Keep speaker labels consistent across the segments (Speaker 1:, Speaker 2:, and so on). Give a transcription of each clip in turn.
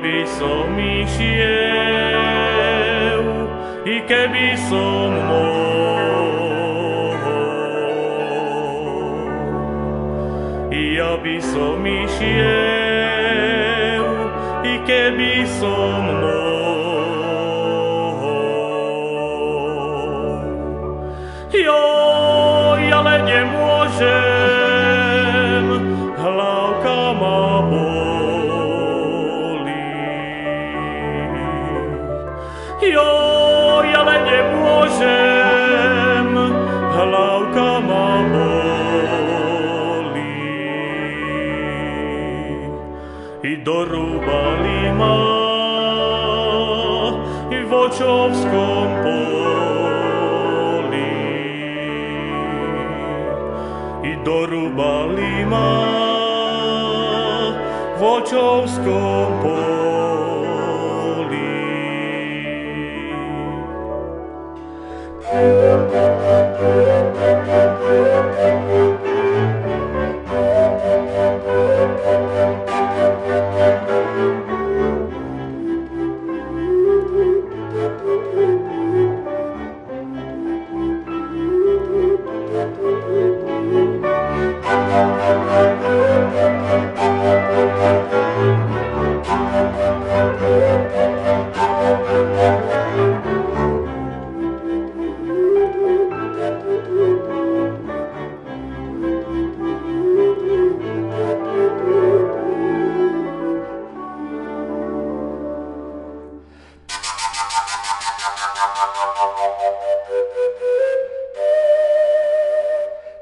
Speaker 1: by som išiel, i keby som mohol. Ja by som išiel, i keby som mohol. Jo, ale nemôžem, i dorubalima i voćovskom poli. I dorubalima voćovskom poli.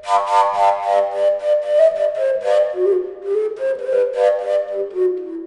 Speaker 1: Thank you.